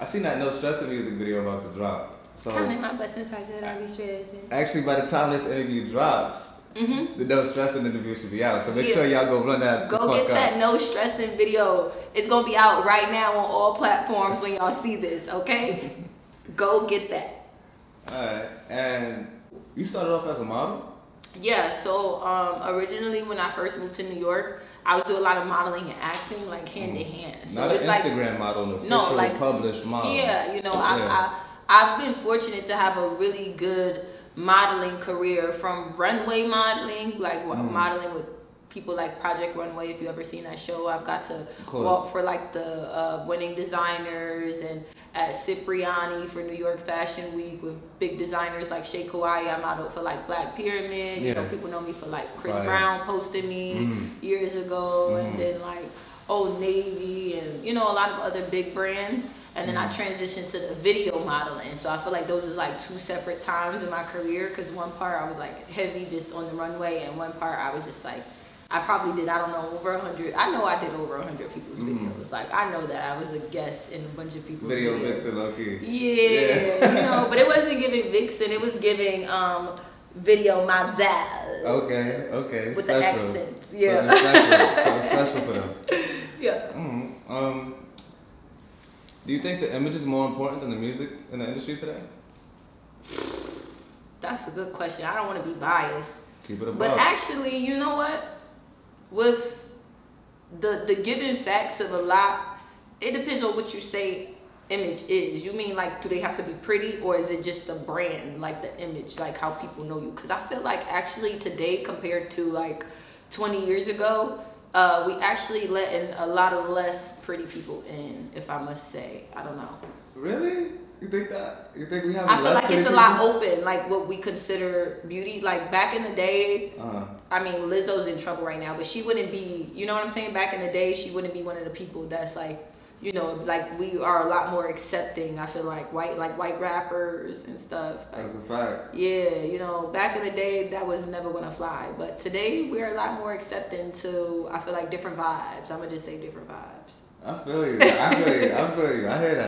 I seen that No Stressing music video about to drop. So Counting my blessings, how good I be stressing. actually, by the time this interview drops, Mm-hmm. the No Stressing interview should be out. So make Yeah. sure y'all go run that. Go get up. that no stressing video. It's gonna be out right now on all platforms when y'all see this, okay? Go get that. Alright, and you started off as a model? Yeah, so um, originally when I first moved to New York, I was doing a lot of modeling and acting like hand to hand. So Not it's an like Instagram model, an No, like- published model. Yeah, you know, Yeah. I, I I've been fortunate to have a really good modeling career from runway modeling, like Mm. modeling with people like Project Runway. If you ever seen that show, I've got to walk for like the uh, winning designers and at Cipriani for New York Fashion Week with big designers like Shea Kawai. I modeled for like Black Pyramid. You know, people know me for like Chris Right. Brown posted me Mhm. years ago, Mhm. and then like Old Navy and you know a lot of other big brands. And then I Mhm. transitioned to the video modeling. So I feel like those is like two separate times in my career because one part I was like heavy just on the runway, and one part I was just like I probably did I don't know over a hundred. I know I did over a hundred people's Mhm. videos. Like I know that I was a guest in a bunch of people's Video videos. vixen, low key. Yeah, Yeah. you know, but it wasn't giving vixen. It was giving um video model Okay, okay. with the special. accents. Something Yeah, special, something special for them. yeah. Mm, um, do you think the image is more important than the music in the industry today? That's a good question. I don't want to be biased. Keep it above. But actually, you know what? With the the given facts of a lot, it depends on what you say image is. You mean like do they have to be pretty or is it just the brand, like the image, like how people know you? Cuz I feel like actually today compared to like 20 years ago, uh, we actually letting a lot of less pretty people in, if I must say. I don't know. really? You think that? You think we have? I feel like it's a lot people? open, like what we consider beauty. Like back in the day, Uh-huh. I mean, Lizzo's in trouble right now, but she wouldn't be, you know what I'm saying? Back in the day, she wouldn't be one of the people that's like, you know, like we are a lot more accepting. I feel like white, like white rappers and stuff. Like, That's a fact. yeah, you know, back in the day, that was never gonna fly. But today, we're a lot more accepting to, I feel like, different vibes. I'm gonna just say different vibes. I feel you. I feel you. I feel you. I hear that.